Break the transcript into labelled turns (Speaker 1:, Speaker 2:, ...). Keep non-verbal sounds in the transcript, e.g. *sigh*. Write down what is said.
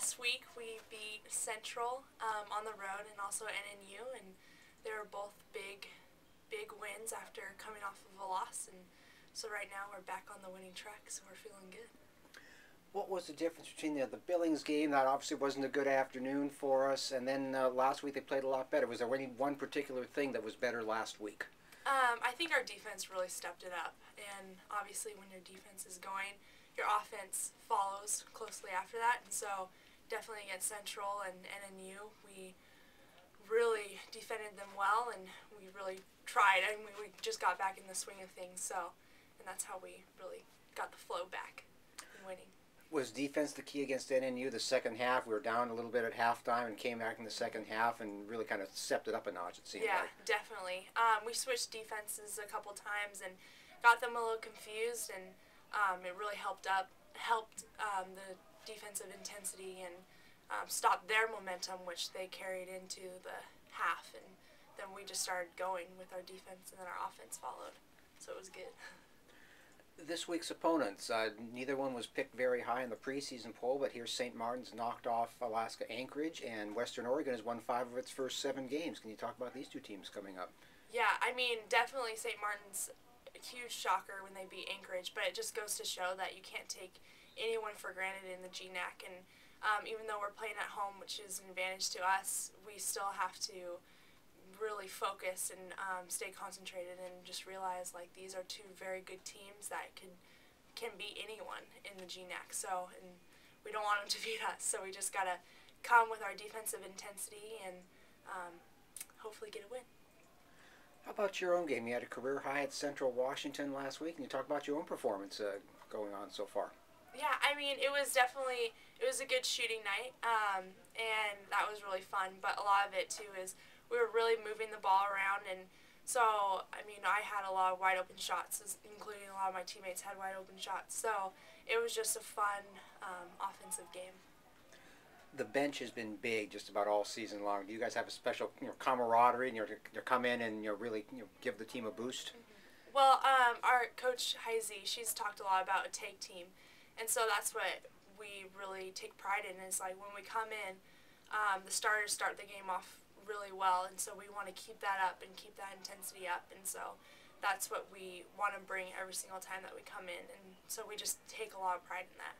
Speaker 1: last week we beat Central um, on the road and also NNU, and they were both big, big wins after coming off of a loss. And so right now we're back on the winning track, so we're feeling good.
Speaker 2: What was the difference between the, the Billings game that obviously wasn't a good afternoon for us, and then uh, last week they played a lot better? Was there any one particular thing that was better last week?
Speaker 1: Um, I think our defense really stepped it up, and obviously when your defense is going, your offense follows closely after that. And so, definitely against Central and NNU, we really defended them well, and we really tried. and mean, we just got back in the swing of things. So, and that's how we really got the flow back and winning.
Speaker 2: Was defense the key against NNU the second half? We were down a little bit at halftime and came back in the second half and really kind of stepped it up a notch, it seemed
Speaker 1: yeah,
Speaker 2: like.
Speaker 1: definitely. Um, we switched defenses a couple times and got them a little confused, and um, it really helped up helped um, the defensive intensity and um, stopped their momentum, which they carried into the half, and then we just started going with our defense, and then our offense followed. So it was good.
Speaker 2: This week's opponents, uh, neither one was picked very high in the preseason poll, but here St. Martin's knocked off Alaska Anchorage, and Western Oregon has won five of its first seven games. Can you talk about these two teams coming up?
Speaker 1: Yeah, I mean, definitely St. Martin's a huge shocker when they beat Anchorage, but it just goes to show that you can't take anyone for granted in the GNAC. And um, even though we're playing at home, which is an advantage to us, we still have to really focus and um, stay concentrated and just realize like these are two very good teams that can can beat anyone in the GNAC. So and we don't want them to *laughs* beat us. So we just gotta come with our defensive intensity and um, hopefully get a win.
Speaker 2: How about your own game? You had a career high at Central Washington last week, and you talk about your own performance uh, going on so far.
Speaker 1: Yeah, I mean, it was definitely it was a good shooting night, um, and that was really fun. But a lot of it too is we were really moving the ball around, and so I mean I had a lot of wide open shots, including a lot of my teammates had wide open shots. So it was just a fun um, offensive game.
Speaker 2: The bench has been big just about all season long. Do you guys have a special you know, camaraderie and you know, to, come in and you know, really you know, give the team a boost?
Speaker 1: Mm-hmm. Well, um, our coach Heisey, she's talked a lot about a take team, and so that's what we really take pride in. Is like when we come in, um, the starters start the game off really well, and so we want to keep that up and keep that intensity up, and so that's what we want to bring every single time that we come in, and so we just take a lot of pride in that.